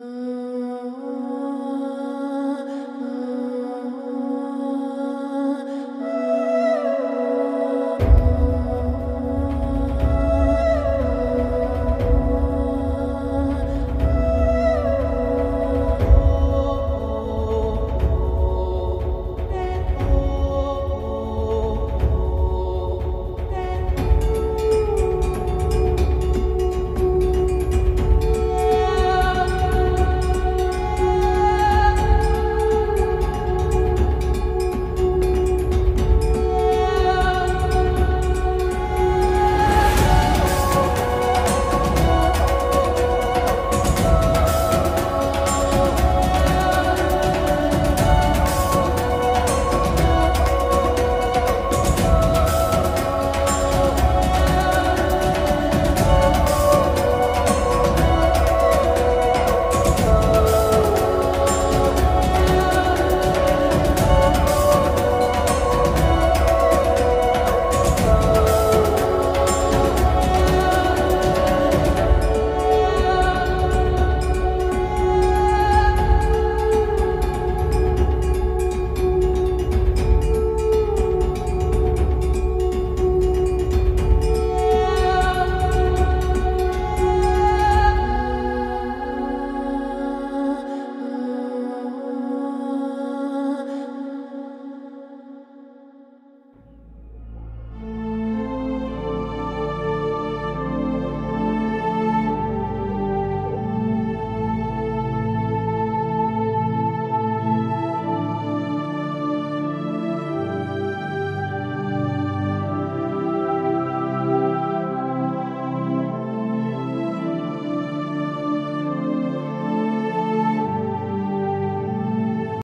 Uh,